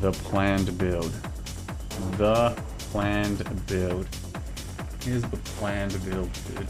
the planned build. The planned build. Here's the planned build, dude.